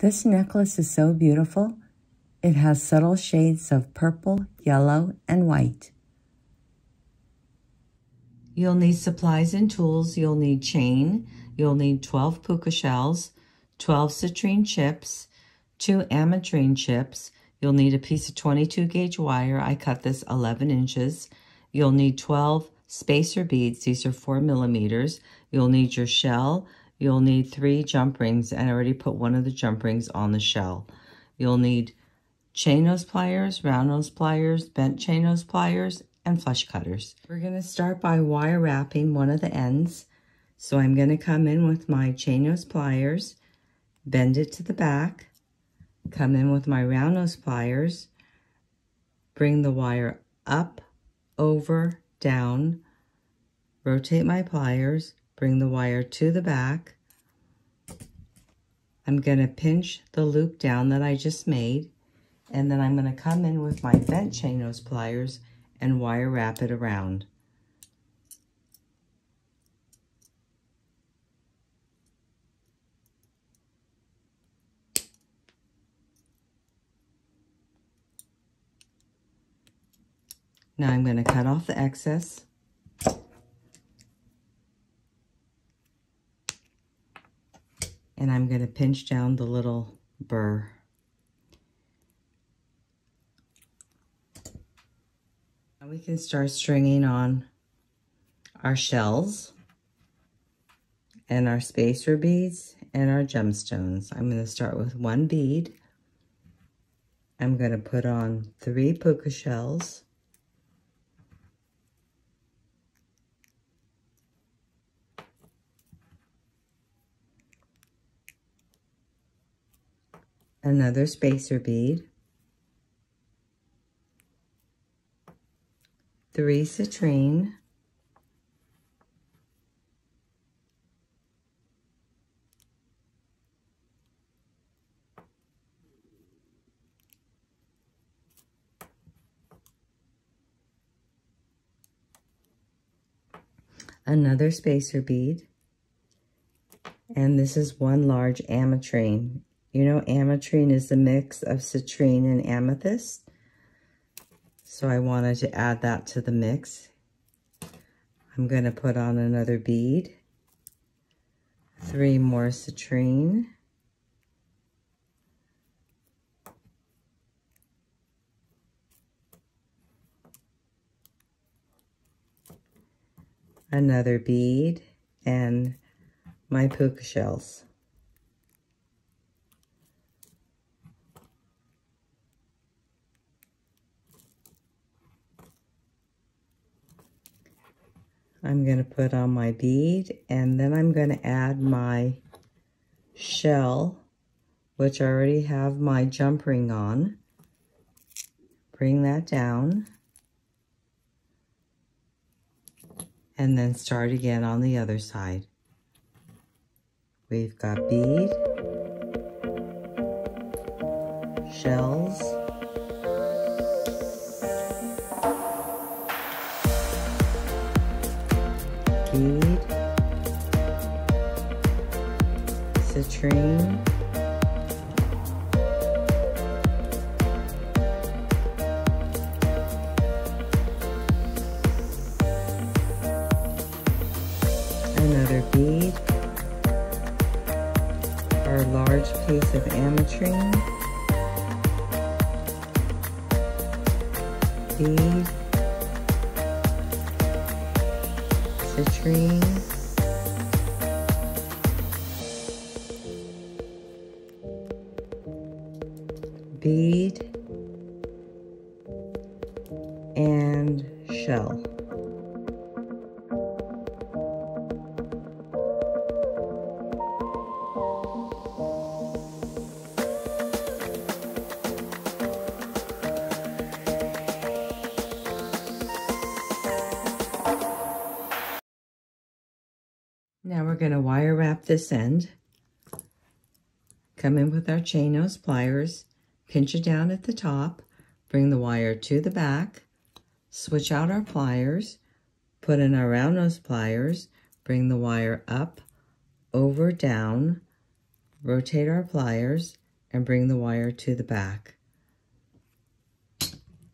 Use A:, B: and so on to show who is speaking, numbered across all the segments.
A: This necklace is so beautiful. It has subtle shades of purple, yellow, and white.
B: You'll need supplies and tools. You'll need chain. You'll need 12 puka shells, 12 citrine chips, two ametrine chips. You'll need a piece of 22 gauge wire. I cut this 11 inches. You'll need 12 spacer beads. These are four millimeters. You'll need your shell. You'll need three jump rings, and I already put one of the jump rings on the shell. You'll need chain nose pliers, round nose pliers, bent chain nose pliers, and flush cutters. We're going to start by wire wrapping one of the ends. So I'm going to come in with my chain nose pliers, bend it to the back, come in with my round nose pliers, bring the wire up, over, down, rotate my pliers, bring the wire to the back. I'm going to pinch the loop down that I just made, and then I'm going to come in with my bent chain nose pliers and wire wrap it around. Now I'm going to cut off the excess. And I'm going to pinch down the little burr. Now we can start stringing on our shells and our spacer beads and our gemstones. I'm going to start with one bead. I'm going to put on three puka shells. Another spacer bead, three citrine, another spacer bead, and this is one large ametrine. You know, ametrine is a mix of citrine and amethyst. So I wanted to add that to the mix. I'm going to put on another bead. Three more citrine. Another bead and my puka shells. I'm going to put on my bead and then I'm going to add my shell, which I already have my jump ring on. Bring that down. And then start again on the other side. We've got bead, shells, citrine, another bead, our large piece of ametrine, bead, citrine, and shell. Now we're going to wire wrap this end. Come in with our chain nose pliers, pinch it down at the top, bring the wire to the back, switch out our pliers, put in our round nose pliers, bring the wire up, over, down, rotate our pliers, and bring the wire to the back.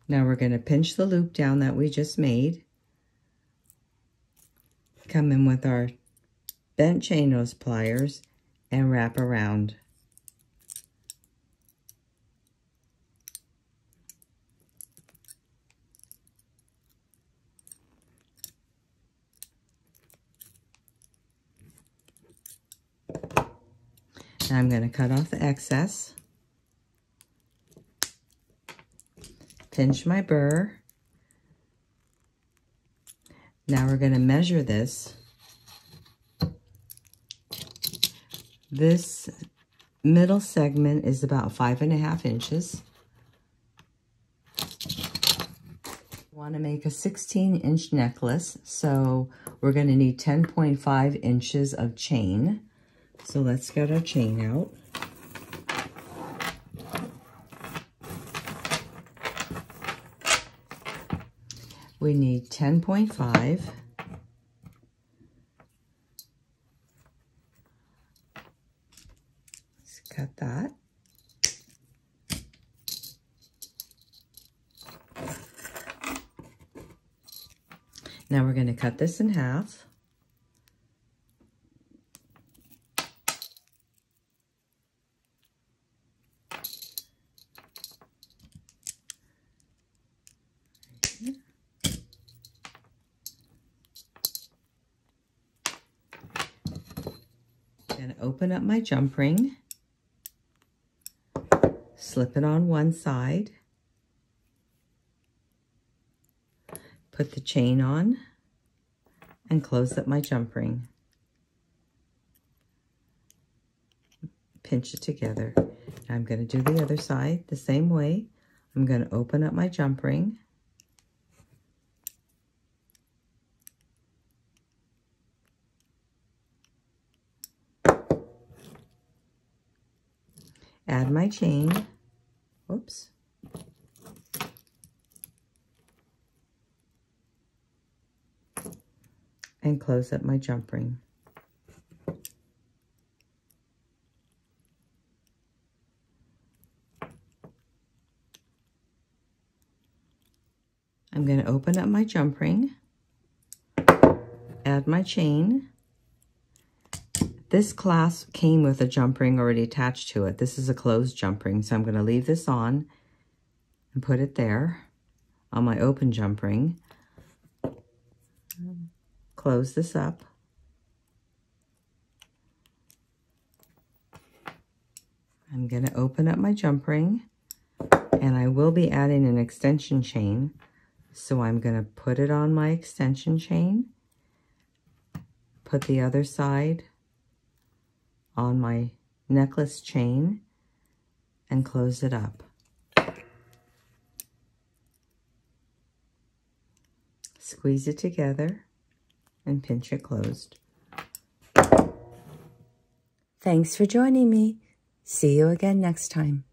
B: Now we're going to pinch the loop down that we just made. Come in with our bent chain nose pliers and wrap around. Now I'm going to cut off the excess. Pinch my burr. Now we're going to measure this. This middle segment is about five and a half inches. want to make a 16 inch necklace, so we're going to need 10.5 inches of chain. So let's get our chain out. We need 10.5. Let's cut that. Now we're going to cut this in half. Open up my jump ring, slip it on one side, put the chain on, and close up my jump ring. Pinch it together. I'm going to do the other side the same way. I'm going to open up my jump ring, add my chain, whoops, and close up my jump ring. I'm going to open up my jump ring, add my chain, this clasp came with a jump ring already attached to it. This is a closed jump ring, so I'm going to leave this on and put it there on my open jump ring. Close this up. I'm going to open up my jump ring and I will be adding an extension chain. So I'm going to put it on my extension chain, put the other side on my necklace chain and close it up. Squeeze it together and pinch it closed.
A: Thanks for joining me. See you again next time.